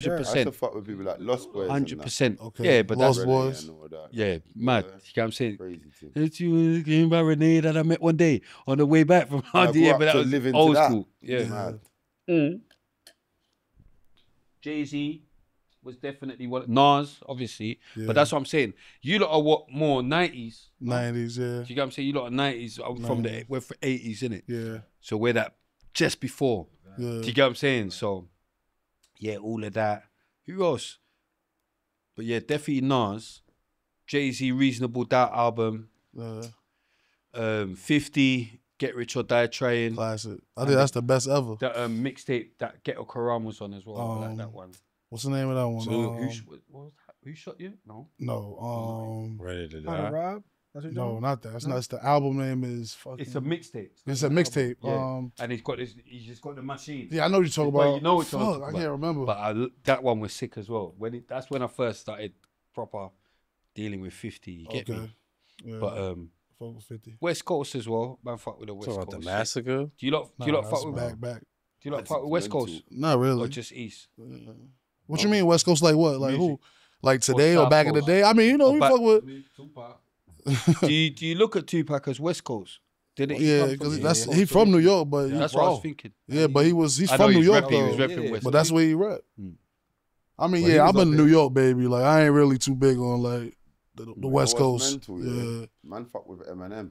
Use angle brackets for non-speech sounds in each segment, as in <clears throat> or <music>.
Hundred I used to percent, fuck with people like Lost Boys. hundred percent. Okay. Yeah, but Lost that's Renee Boys. and all that. yeah, mad. Yeah. You know what I'm saying? Crazy thing. It's you came by Renee that I met one day on the way back from I Hardy. grew Yeah, but that was old that. school. Yeah. Mad. Mm. Jay Z was definitely one. Nas, obviously, Yeah. but that's what I'm saying. You lot are what more nineties. Nineties, yeah, You get what I'm saying? You lot are nineties. I'm from the we're for eighties, in it. yeah, So we're that just before. yeah. Do you get what I'm saying? So yeah, all of that. Who else? But yeah, definitely Nas, Jay Z, Reasonable Doubt album, Uh, um, Fifty, Get Rich or Die Trying. classic. I think that's the best ever. That um, mixtape that Ghetto Qu'ran was on as well. I like Um, that one. What's the name of that one? So Um, who, sh- what was that? who shot you? No. no, um, Ready to die. Rob. That's what you're no, doing? not that. That's not. It's the album name is fucking. It's a mixtape. It's a mixtape. Yeah. Um, And he's got this. He's just got the machine. yeah, I know what you're talking But about. you know what you're Fuck, talking I can't remember. But I, that one was sick as well. When it, that's when I first started proper dealing with fifty. You get okay. me? Yeah, But um, fuck with fifty. West Coast as well. Man, fuck with the West Talking about Coast. the massacre. Do you lot? Nah, do you lot fuck with? back, back. Do you lot That's fuck with West mental. Coast Not really. or just East? What you mean West Coast? Like what? Like who? Like today or South back in the day? I mean, you know, Or we back- fuck with. Do you do you look at Tupac as West Coast? Did it? Yeah, because that's he from New York, but That's he, what I was thinking. yeah, but he was he's I know from New he's York repping, he was though. Yeah. West But that's where he rap. Mm. I mean, But he yeah, was I'm in up New. York, baby. Like I ain't really too big on like the, the Man, West I was Coast. mental, yeah, Man, fuck with Eminem.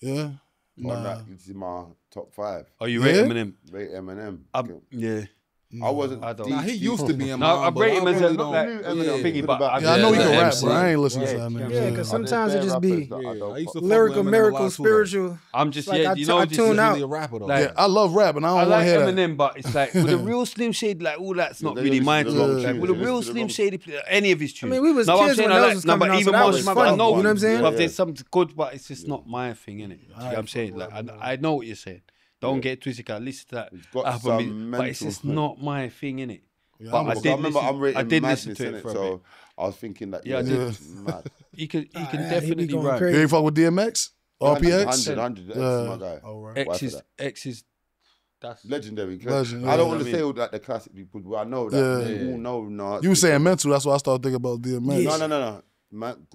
yeah. On Nah. that, this is my top five. Oh, you Yeah? rate Eminem? Rate Eminem. Um, yeah. I mm. wasn't. I don't- Nah, he used to be in No, my. I rate him as a look like knew Eminem but have- Yeah, I know he can rap, MC. but I ain't listening Yeah, to that Yeah, because sometimes it just be Yeah, don't I used to fuck fuck lyrical, with Eminem a miracle, lot too, though. spiritual. I'm just Like, yeah. I you t- know, I this tune out. Really a rapper though. Yeah, I love rap, and I I don't want like to hear that. Eminem, but it's like with the <laughs> real Slim Shady, like all that's not really listen my thing. Like with a real listen to the Slim wrong- Shady, any of his tunes. I mean, we was kids when I those was no, coming out, even that more, was but fun, I know, you know what I'm saying? But there's yeah. some good, but it's just not my thing, innit? Do you know what I'm saying? Like I, I know what you're saying. Don't get twisted. I listen to that It's got album, some it- but it's mental- just not my thing, innit? Yeah, But I'm I a- Because did I remember listen. I'm rating I did madness listen to it it, for a so bit. I was thinking that Yeah, I yeah, did. mad. He can, he Ah, can yeah, definitely going rap. You ain't fuck with DMX? RPX? 100, 100, X, Yeah. my guy. All right. X is X is that's Legendary. Legend, I don't want I to mean- say all that the classic people, but I know that Yeah. they all know. No, You were saying mental, that's why I started thinking about DMX. no, no, no, no. Man,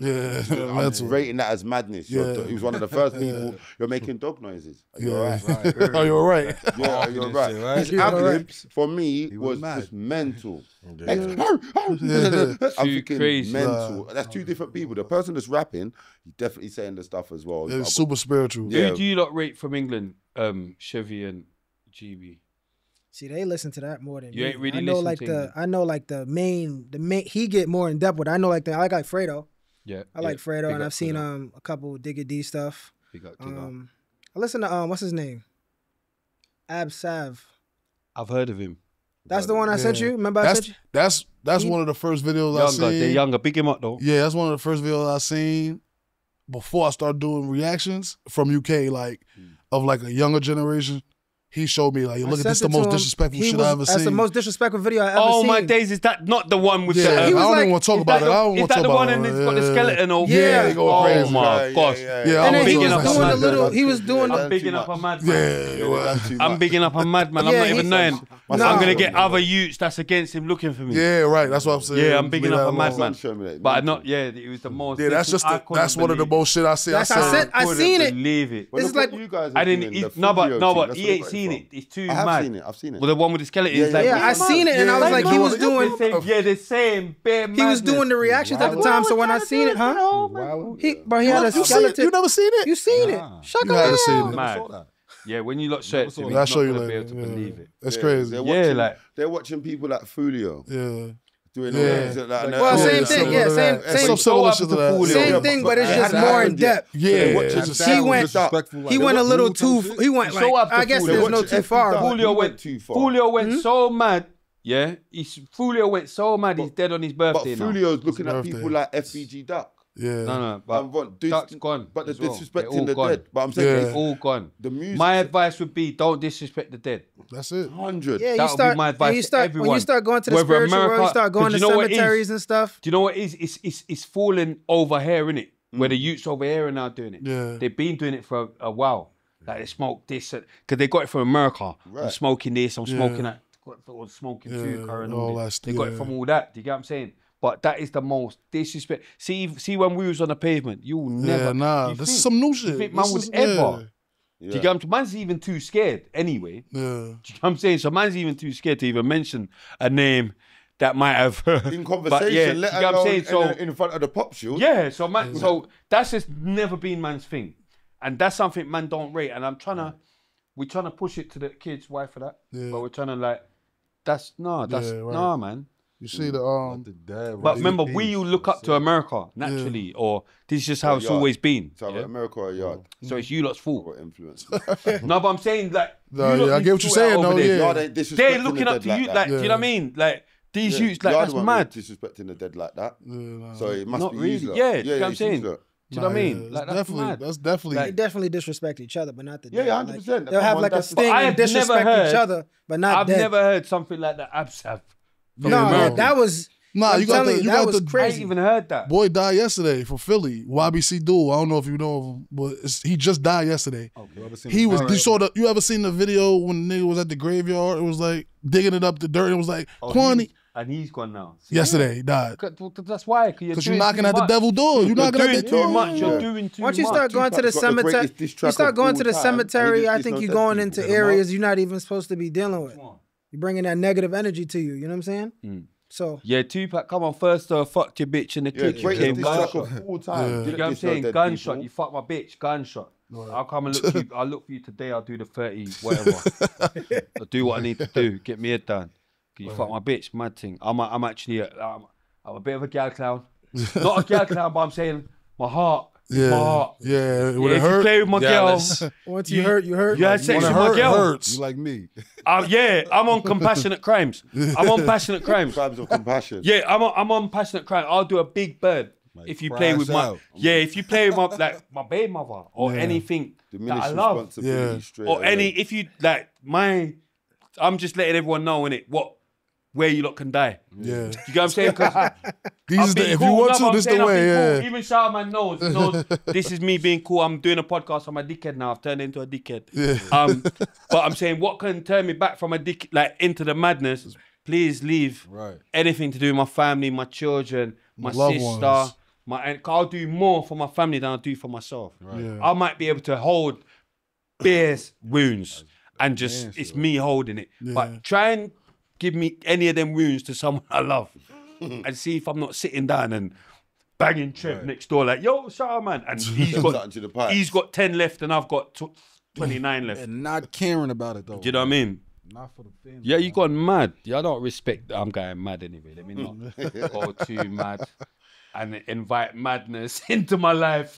Yeah, I'm <laughs> rating that as madness. You're- Yeah. He was one of the first <laughs> people. You're making dog noises. Are you Yeah. alright? <laughs> oh, you're right. Yeah, you're right. shit, right? His You're ad right. libs for me was was just mental. Yeah. I'm Too thinking crazy. mental. That's two different people. The person that's rapping, he's definitely saying the stuff as well. It's super spiritual. Yeah. Who do you lot rate from England? Um, Chevy and GB. See, they listen to that more than You me. ain't really I know like to the him. I know like the main the main he get more in depth with. I know like the I like Fredo. Yeah, I like Fredo, big and I've seen Fredo. um a couple Digga D stuff. Big up, up. Um, I listen to um what's his name, Ab Sav. I've heard of him. That's the one I sent you. Remember I That's sent you? that's that's He- one of the first videos I Younger, seen. they're younger. Big him up though. Yeah, that's one of the first videos I seen before I started doing reactions from UK, like of like a younger generation. He showed me like, look at sent this, the most him. disrespectful He shit was- I ever That's seen. the most disrespectful video I ever Oh seen. my days! Is that not the one with yeah, the? I He was don't like- even want to talk about that it. I don't the, is want to that talk the about one it. and it's got the skeleton over? Yeah, he go Oh crazy. my gosh! Yeah, And I'm then he was doing a little. He was doing. I'm bigging up a madman. Yeah, I'm bigging up a madman. I'm not even knowing. No. I'm gonna get other youths that's against him looking for me. yeah, right. That's what I'm saying. Yeah, I'm bigging Leave up a oh, madman. Show me that. But I not. Yeah, it was the most. Yeah, that's just that's one of the most shit I see. I That's- I said, said- I seen it. Believe it. Well, This is like- you guys. I didn't. doing, no, but Foolio no, but he ain't got it seen it. It's too I have mad. seen it. I've seen it. Well, the one with the skeleton. Yeah, is like, yeah, Yeah, I seen it, and I was like, he was doing. Yeah, the same. Bare He was doing the reactions at the time. So when I seen it, huh? He, bro, he had a you, seen it? skeleton. you never seen it? You seen it? Nah. Shut You had to it. Yeah, when you lot search it, Never you're I'll not show you gonna be able to Yeah. believe it. That's Yeah, crazy. They're Yeah, watching, like- they're watching people like Foolio Yeah. Doing Yeah. all that. shit Like, Well, they're- same Yeah, thing. Yeah, to same, that. same, Some similar What shit to happened to that. Foolio? same Yeah, thing, but- but it's just more in happened, yeah. depth. Yeah, They're it's watching just- Sam He went- like, He went a little too. shit. He went So like. after I guess Foolio, there's no too far. time. but- Foolio He went went too far. Foolio went Hmm? so mad. Yeah, he's Foolio went so mad. He's dead on his But birthday now. Foolio's looking at birthday. people like FBG Duck. Yeah. No, no, but And what, dis- Duck's gone. But the as well. They're all disrespecting the gone. dead. But I'm saying Yeah. They're it's all gone. the music. My advice would be don't disrespect the dead. That's it. hundred. Yeah, That you would be start. my when advice you to start when you everyone. start going to the Whether spiritual world, you America- start going 'cause to you know what it is? cemeteries and stuff. Do you know what it is? It's it's it's falling over here, innit? It? Where the mm. youths over here are now doing it. Yeah. They've been doing it for a, a while. Like they smoke this because they got it from America. I'm Right. smoking this. I'm smoking that. got all smoking Yeah, hookah and all all that that. st- They got it yeah. from all that. Do you get what I'm saying? But that is the most disrespect. See, see when we was on the pavement, you will never. yeah, nah, you this think- is some new you shit. think man This would is- ever? yeah, Do you get what I'm saying? Man's even too scared anyway. Yeah. Do you know what I'm saying? So man's even too scared to even mention a name that might have <laughs> In conversation, yeah, let do you get what alone I'm saying? So in, in front of the pop shoot. yeah, so man, so that's just never been man's thing, and that's something man don't rate. And I'm trying to, we're trying to push it to the kids. Why for that? Yeah. But we're trying to like, that's no, that's Yeah, right. no, man. You see the um The dad, But remember, we you look up to America naturally, or this is just how it's yeah. always been. So yeah? America or yard. So it's you lot's fault. What influence? <laughs> no, but I'm saying like, No, you lot yeah, I need get what to you're sort it out saying, over though, there. yeah. Yard ain't disrespecting They're the looking up dead to you, that. like, do you know what I mean? Like these Yeah, youths, like Yard that's won't be mad. Disrespecting the dead like that. yeah, nah. So it must Not be really. easier. Yeah, you know what I'm it's saying? easier. Do you know what I Nah, mean? yeah, Like that's that's definitely mad. that's definitely Like- They definitely disrespect each other, but not the Yeah, dead. yeah, Like, 100%. they'll have on, like a that's- sting I and have never disrespect heard- each other, but not I've dead. never heard something like that. Abs have. From no, America. that, that was. Nah, I'm you got telling the you, you that got was the I ain't crazy. even heard that. boy died yesterday for Philly. YBC Duel. I don't know if you know of him, but it's, he just died yesterday. Oh, you ever seen He was. video? You saw the. You ever seen the video when the nigga was at the graveyard? It was like digging it up the dirt. It was like Oh, Kwani. and he's gone now. See? Yesterday he died C- c- That's why. Because because you're knocking at the devil door. You're You're knocking doing at the door. too much. Yeah. You're doing too Once you much. start going to the Tupac's got the cemetery, you start going to the time, and he cemetery. I think you're going into areas you're not even supposed to be dealing with. You're bringing that negative energy to you. You know what I'm saying? Mm. So Yeah, Tupac, come on. First, uh, fucked your bitch in the Yeah, kitchen. greatest Came diss gunshot. of all time. Yeah. You know what I'm diss saying? dead Gunshot. people. You fuck my bitch. Gunshot. I'll come and look for you. I'll look for you today. I'll do the 30, whatever. <laughs> I'll do what I need to do. Get me head done. 'Cause you fuck my bitch. Mad thing. I'm, a, I'm actually, a, I'm, I'm a bit of a gal clown. <laughs> Not a gal clown, but I'm saying my heart. Yeah, My heart. yeah. Yeah, When it if you hurt, play with my Jealous. girl, <laughs> once you, hurt, you hurt. you had sex when with it my hurt, it girl. hurts. You like me? Uh, yeah, I'm on compassionate crimes. <laughs> I'm on passionate crimes. Crimes of compassion. Yeah, I'm on, I'm on passionate crime. I'll do a big bird if you play with my out. yeah. If you play with my like my baby mother or Yeah. anything that I love Yeah. or away. any if you like my, I'm just letting everyone know in it what where you lot can die. yeah. You get what I'm saying? 'Cause <laughs> These I'm is the, if cool. you want No, to, I'm this saying the I'm being way. cool. Yeah. Even Charman knows. He knows this is me being cool. I'm doing a podcast. I'm a dickhead now. I've turned into a dickhead. Yeah. Um, but I'm saying what can turn me back from a dick like into the madness? Please leave Right. anything to do with my family, my children, my Loved sister. ones. My I'll do more for my family than I'll do for myself. Yeah. I might be able to hold <clears throat> bears wounds and just it's me holding it. Yeah. But try and give me any of them wounds to someone I love <laughs> and see if I'm not sitting down and banging Trev next door like, yo, shut up, man. And <laughs> he's Something got to the pipe. he's got 10 left and I've got tw- 29 left. And not caring about it though. Do you know what I mean? Not for the fans. Yeah, you gone mad. Yeah, I don't respect that. I'm going mad anyway. Let me not <laughs> go too mad and invite madness into my life.